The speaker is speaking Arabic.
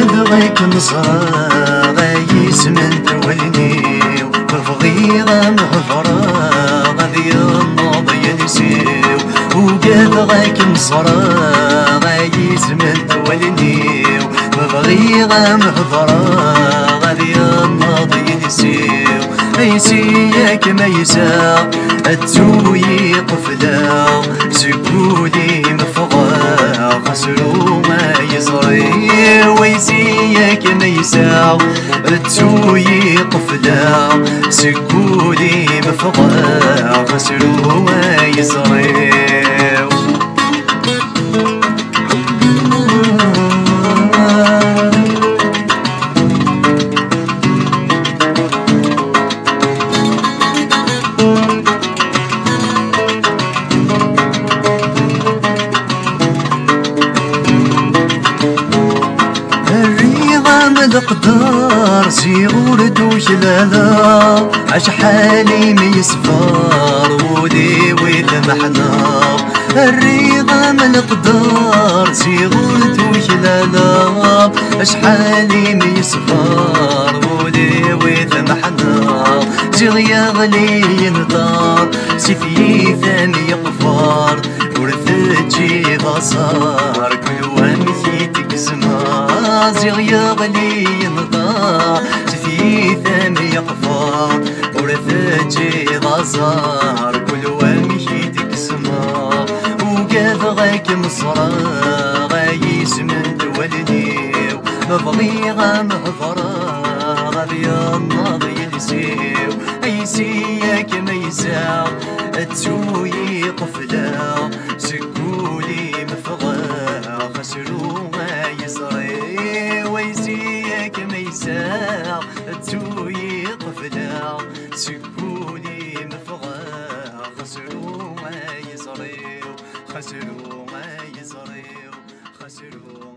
وقد نصرى غايس من تولني بفغيضة مهفرة غذي النوض ينسيو وقد غاك نصرى غايس من تولني بفغيضة مهفرة غذي النوض ينسيو ميسيك ميسا التوي قفلا سكولي ميسا التوي قفلا سكولي مفغا خسرو ما يزري القدار سيغور دوش لالا عش حالي ميسفار ودي ويثمحنا الرضا من القدار سيغور دوش لالا عش حالي ميسفار ودي ويثمحنا زيغ يغلي ينطار سيفي ثاني يقفار. ورثتي غصار. زيغ يغلي ينطار سيفي ثاني يقفار ورثتي غصار كل وامثي تكزما وقاذ غاك مصرى. غايس من تولدي مبغي غمهفرا غبي الناضي يلسيو ايسيك ميساو تسوي قفلا. ويسيك ميساو تسوي قفلا سكولي مفغا خسرو ما يزري خسرو ما يزري خسرو